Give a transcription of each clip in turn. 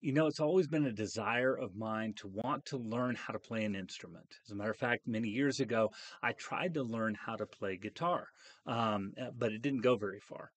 You know, it's always been a desire of mine to want to learn how to play an instrument. As a matter of fact, many years ago, I tried to learn how to play guitar, um, uh, but it didn't go very far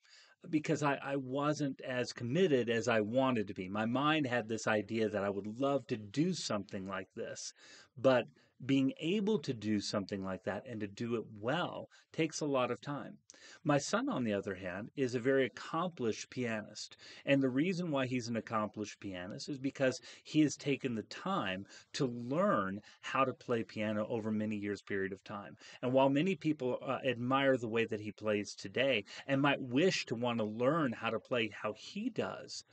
because I, I wasn't as committed as I wanted to be. My mind had this idea that I would love to do something like this, but being able to do something like that and to do it well takes a lot of time. My son, on the other hand, is a very accomplished pianist. And the reason why he's an accomplished pianist is because he has taken the time to learn how to play piano over many years period of time. And while many people uh, admire the way that he plays today and might wish to want to learn how to play how he does,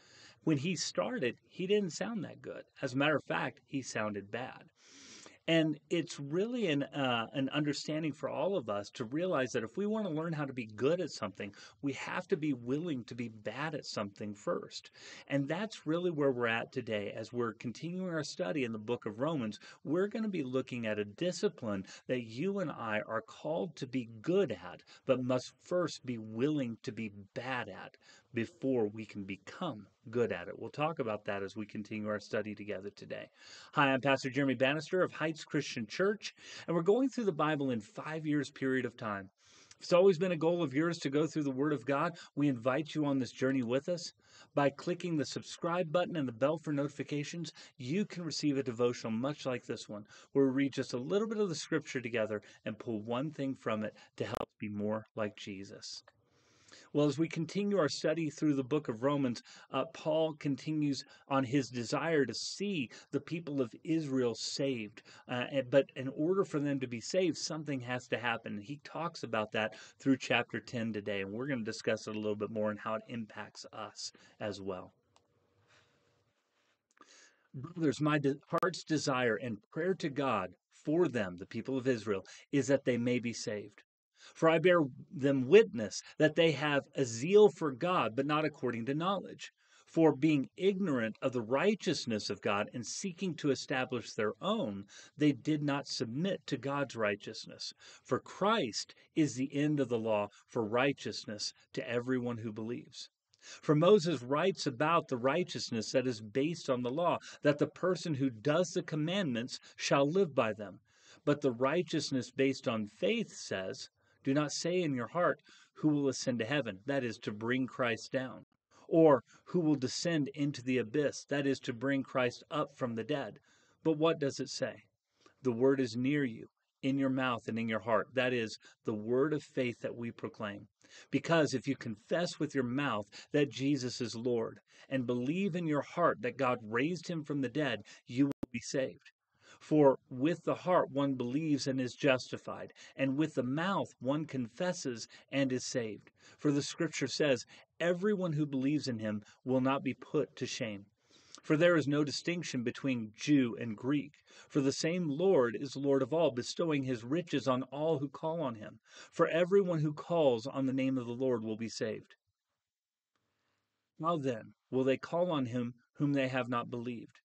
when he started, he didn't sound that good. As a matter of fact, he sounded bad. And it's really an uh, an understanding for all of us to realize that if we want to learn how to be good at something, we have to be willing to be bad at something first. And that's really where we're at today as we're continuing our study in the book of Romans. We're going to be looking at a discipline that you and I are called to be good at, but must first be willing to be bad at before we can become good at it. We'll talk about that as we continue our study together today. Hi, I'm Pastor Jeremy Bannister of Heights Christian Church, and we're going through the Bible in five years period of time. It's always been a goal of yours to go through the Word of God. We invite you on this journey with us. By clicking the subscribe button and the bell for notifications, you can receive a devotional much like this one, where we read just a little bit of the Scripture together and pull one thing from it to help be more like Jesus. Well, as we continue our study through the book of Romans, uh, Paul continues on his desire to see the people of Israel saved. Uh, but in order for them to be saved, something has to happen. He talks about that through chapter 10 today, and we're going to discuss it a little bit more and how it impacts us as well. Brothers, my de- heart's desire and prayer to God for them, the people of Israel, is that they may be saved. For I bear them witness that they have a zeal for God, but not according to knowledge. For being ignorant of the righteousness of God and seeking to establish their own, they did not submit to God's righteousness. For Christ is the end of the law for righteousness to everyone who believes. For Moses writes about the righteousness that is based on the law, that the person who does the commandments shall live by them. But the righteousness based on faith says, do not say in your heart, Who will ascend to heaven? That is to bring Christ down. Or, Who will descend into the abyss? That is to bring Christ up from the dead. But what does it say? The word is near you, in your mouth and in your heart. That is the word of faith that we proclaim. Because if you confess with your mouth that Jesus is Lord and believe in your heart that God raised him from the dead, you will be saved. For with the heart one believes and is justified, and with the mouth one confesses and is saved. For the scripture says, Everyone who believes in him will not be put to shame. For there is no distinction between Jew and Greek. For the same Lord is Lord of all, bestowing his riches on all who call on him. For everyone who calls on the name of the Lord will be saved. How then will they call on him whom they have not believed?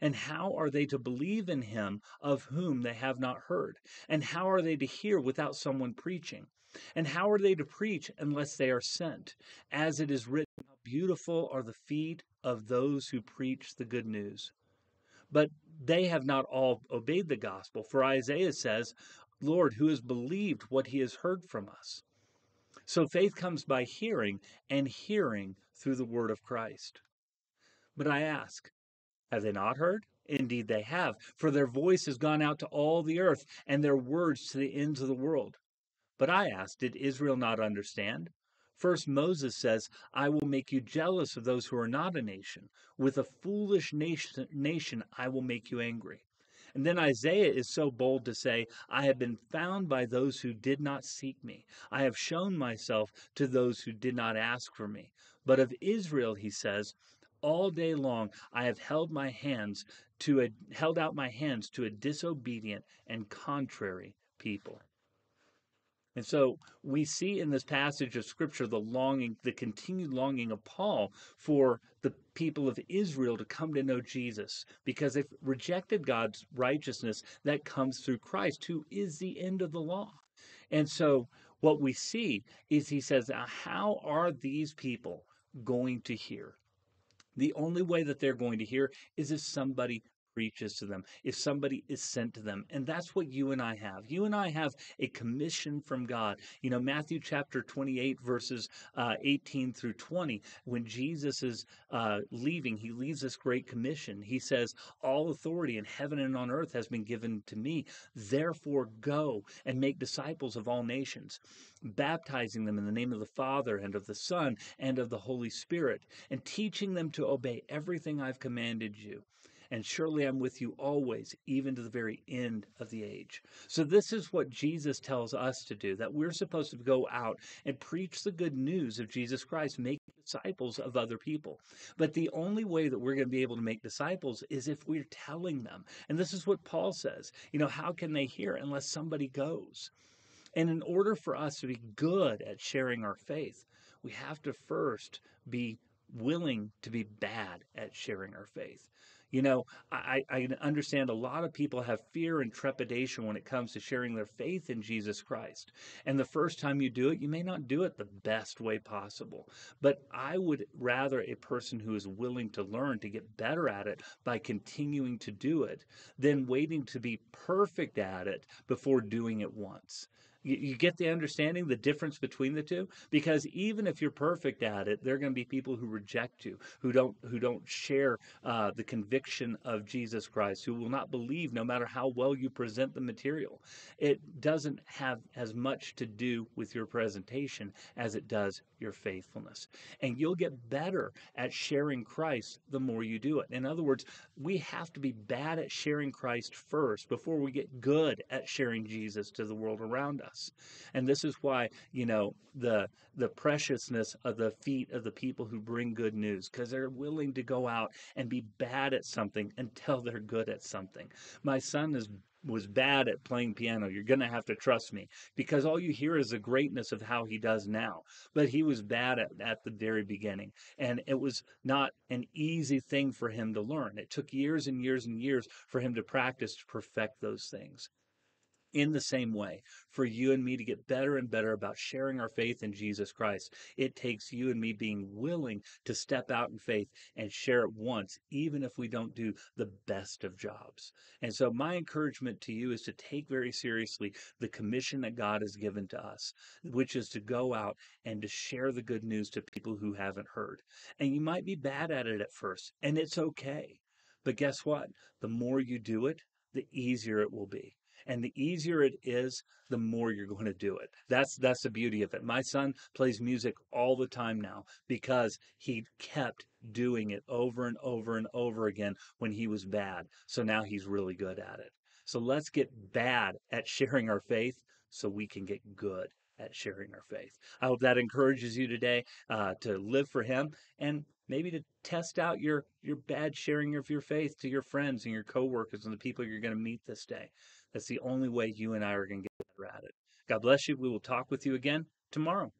And how are they to believe in him of whom they have not heard? And how are they to hear without someone preaching? And how are they to preach unless they are sent? As it is written, How beautiful are the feet of those who preach the good news. But they have not all obeyed the gospel, for Isaiah says, Lord, who has believed what he has heard from us? So faith comes by hearing, and hearing through the word of Christ. But I ask, have they not heard? Indeed, they have, for their voice has gone out to all the earth, and their words to the ends of the world. But I ask, did Israel not understand? First, Moses says, I will make you jealous of those who are not a nation. With a foolish nation, nation I will make you angry. And then Isaiah is so bold to say, I have been found by those who did not seek me. I have shown myself to those who did not ask for me. But of Israel, he says, all day long I have held my hands to a, held out my hands to a disobedient and contrary people. And so we see in this passage of scripture the longing, the continued longing of Paul for the people of Israel to come to know Jesus because they've rejected God's righteousness that comes through Christ, who is the end of the law. And so what we see is he says, How are these people going to hear? The only way that they're going to hear is if somebody preaches to them, if somebody is sent to them. And that's what you and I have. You and I have a commission from God. You know, Matthew chapter 28, verses uh, 18 through 20, when Jesus is uh, leaving, he leaves this great commission. He says, All authority in heaven and on earth has been given to me. Therefore, go and make disciples of all nations baptizing them in the name of the Father and of the Son and of the Holy Spirit, and teaching them to obey everything I've commanded you and surely I'm with you always, even to the very end of the age. So, this is what Jesus tells us to do that we're supposed to go out and preach the good news of Jesus Christ, make disciples of other people. But the only way that we're going to be able to make disciples is if we're telling them. And this is what Paul says. You know, how can they hear unless somebody goes? And in order for us to be good at sharing our faith, we have to first be willing to be bad at sharing our faith. You know, I, I understand a lot of people have fear and trepidation when it comes to sharing their faith in Jesus Christ. And the first time you do it, you may not do it the best way possible. But I would rather a person who is willing to learn to get better at it by continuing to do it than waiting to be perfect at it before doing it once. You, get the understanding, the difference between the two? Because even if you're perfect at it, there are going to be people who reject you, who don't who don't share uh, the conviction of Jesus Christ, who will not believe no matter how well you present the material. It doesn't have as much to do with your presentation as it does your faithfulness. And you'll get better at sharing Christ the more you do it. In other words, we have to be bad at sharing Christ first before we get good at sharing Jesus to the world around us us. And this is why, you know, the the preciousness of the feet of the people who bring good news because they're willing to go out and be bad at something until they're good at something. My son is was bad at playing piano. You're going to have to trust me because all you hear is the greatness of how he does now. But he was bad at, at the very beginning. And it was not an easy thing for him to learn. It took years and years and years for him to practice to perfect those things in the same way for you and me to get better and better about sharing our faith in Jesus Christ. It takes you and me being willing to step out in faith and share it once, even if we don't do the best of jobs. And so, my encouragement to you is to take very seriously the commission that God has given to us, which is to go out and to share the good news to people who haven't heard. And you might be bad at it at first, and it's okay. But guess what? The more you do it, the easier it will be. And the easier it is, the more you're going to do it. That's that's the beauty of it. My son plays music all the time now because he kept doing it over and over and over again when he was bad. So now he's really good at it. So let's get bad at sharing our faith so we can get good at sharing our faith. I hope that encourages you today uh, to live for Him and maybe to test out your your bad sharing of your faith to your friends and your coworkers and the people you're going to meet this day. That's the only way you and I are going to get better at it. God bless you. We will talk with you again tomorrow.